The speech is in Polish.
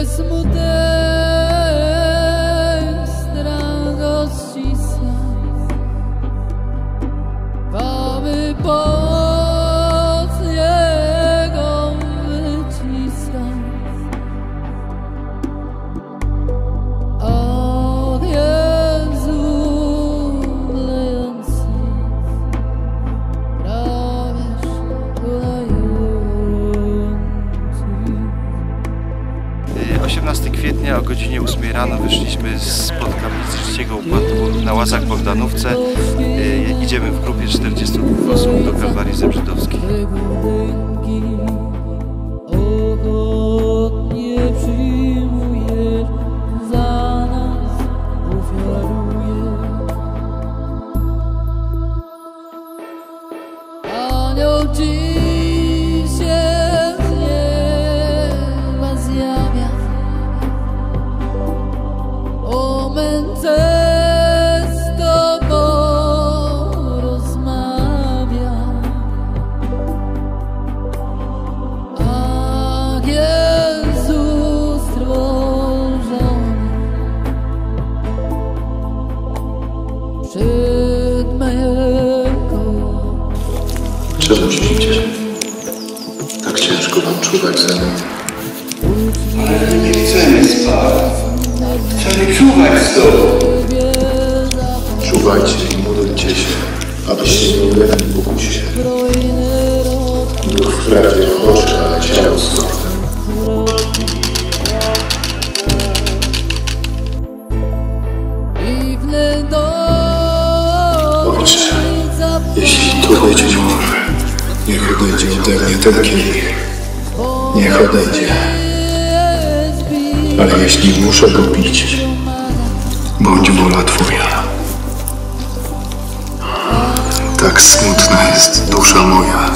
Deus mudou. Godzinie 8 rano wyszliśmy spod kaplicy Trzeciego Upadku na Łazach Bogdanówce. Y, Idziemy w grupie 42 osób do Kalwarii Zebrzydowskiej. Męce z tobą rozmawia. A Jezus stworzony przed mego Czemu śpicie? Tak ciężko wam czuwać ze mną. Ale nie chcemy spać. Chcemy czuwać tobą. Czuwajcie i módlcie się, abyście nie ulegli pokusie. Duch wprawdzie oczy, ale ciało słabe. Jeśli tu będzie może, niech odejdzie ode mnie ten kielich. Niech odejdzie. Ale jeśli muszę go pić, bądź wola Twoja. Tak smutna jest dusza moja.